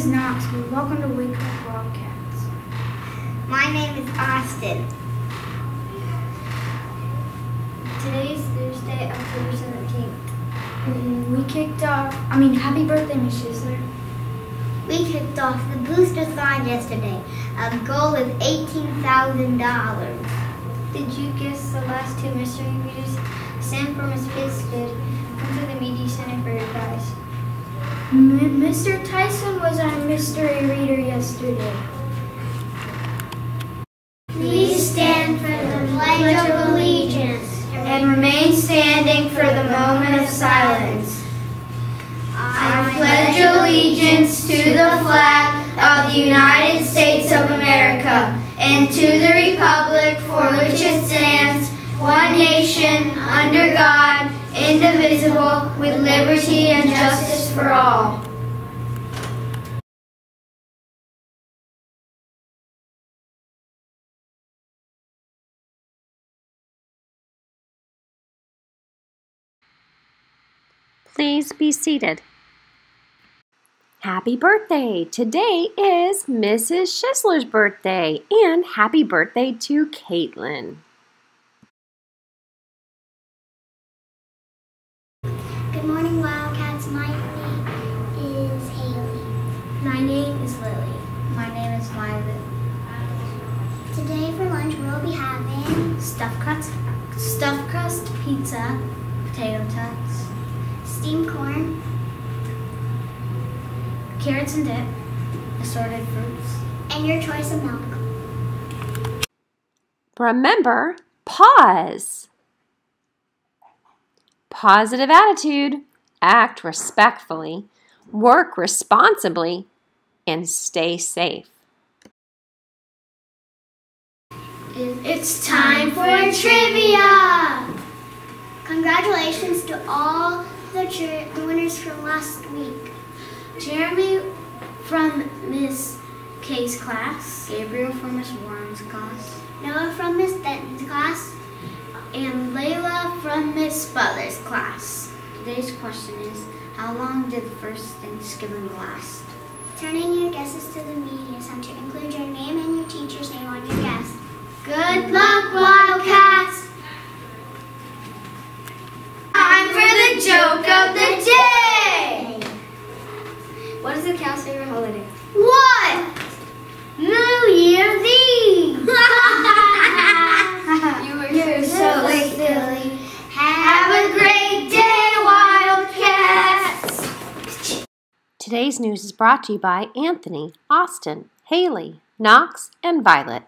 is Knox, and welcome to Wake Up Wildcats. My name is Austin. Today is Thursday, October 17th. And mm-hmm. we kicked off, I mean, happy birthday, Miss Schisler. We kicked off the booster sign yesterday. A goal of $18,000. Did you guess the last two mystery readers? Sam from his fist. Come to the media center for your prize. M- Mr. Tyson was our mystery reader yesterday. Please stand for the Pledge of Allegiance And remain standing for the moment of silence. I pledge allegiance to the flag of the United States of America and to the republic for which it stands, one nation, under God, indivisible, with liberty and justice for all. Please be seated. Happy birthday! Today is Mrs. Schisler's birthday, and happy birthday to Caitlin. Today for lunch, we'll be having Stuffed crust, stuffed crust pizza, potato tots, steamed corn, carrots and dip, assorted fruits. and your choice of milk. Remember, PAWS. Positive attitude, act respectfully, work responsibly, and stay safe. It's Time for trivia! Congratulations to all the, the winners from last week. Jeremy from Miss K's class, Gabriel from Miss Warren's class, Noah from Miss Denton's class, and Layla from Miss Butler's class. Today's question is, how long did the first Thanksgiving last? Turning your guesses to the media is the cow's favorite holiday? What? New Year's Eve! you were You're so silly. silly. Have a great day, Wildcats! Today's news is brought to you by Anthony, Austin, Haley, Knox, and Violet.